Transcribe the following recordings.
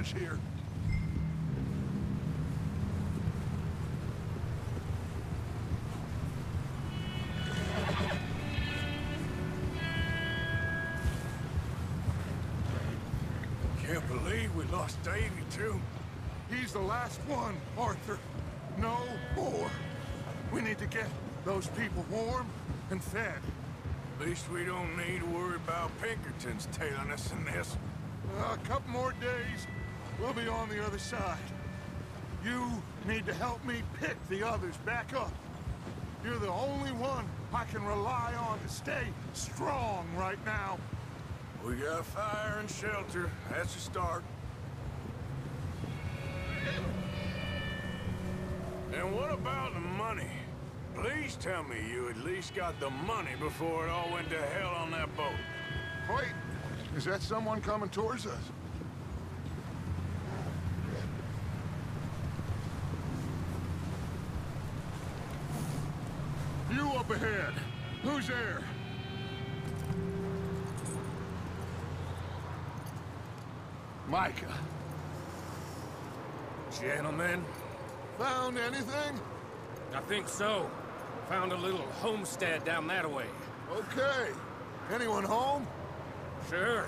bridge here. Can't believe we lost Davy, too. He's the last one, Arthur. No more. We need to get those people warm and fed. At least we don't need to worry about Pinkertons tailing us in this. A couple more days, we'll be on the other side. You need to help me pick the others back up. You're the only one I can rely on to stay strong right now. We got fire and shelter. That's a start. And what about the money? Please tell me you at least got the money before it all went to hell on that boat. Wait, is that someone coming towards us? You up ahead. Who's there? Micah. Gentlemen, Found anything? I think so. Found a little homestead down that way. Okay. Anyone home? Sure.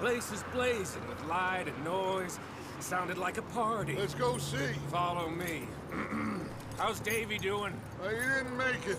Place is blazing with light and noise. It sounded like a party. Let's go see. Follow me. How's Davy doing? Uh, he didn't make it.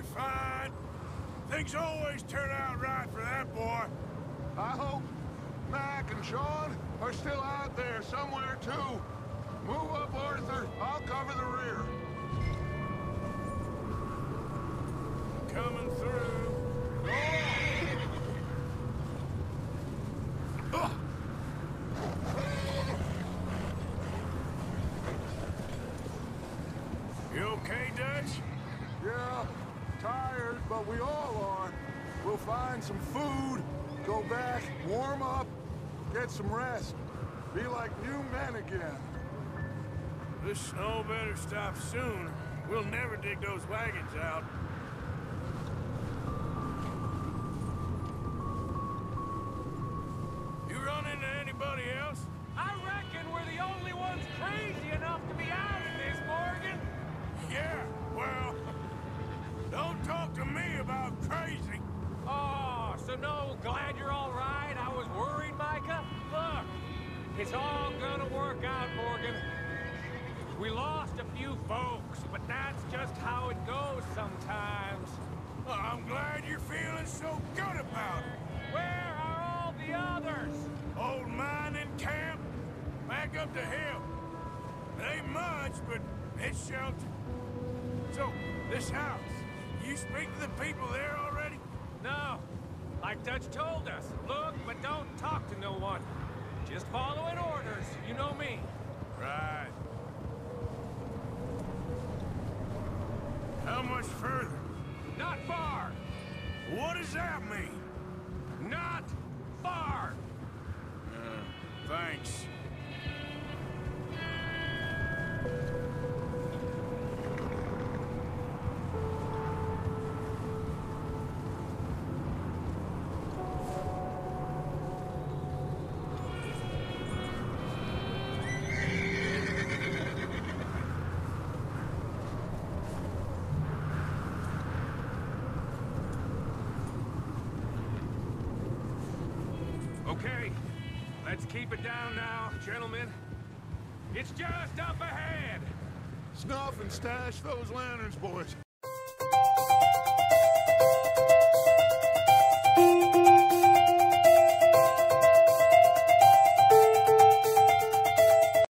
Be fine. Things always turn out right for that boy. I hope Mac and Sean are still out there somewhere, too. Move up, Arthur. I'll cover the rear. Coming through. You okay, Dutch? Yeah, tired, but we all are. We'll find some food, go back, warm up, get some rest. Be like new men again. This snow better stop soon. We'll never dig those wagons out. It's all gonna work out, Morgan. We lost a few folks, but that's just how it goes sometimes. Well, I'm glad you're feeling so good about it. Where are all the others? Old mining camp, back up the hill. It ain't much, but it's shelter. So, this house, you speak to the people there already? No, like Dutch told us. Look, but don't talk to no one. Just following orders. You know me. Right. How much further? Not far. What does that mean? Okay, let's keep it down now, gentlemen. It's just up ahead. Snuff and stash those lanterns, boys.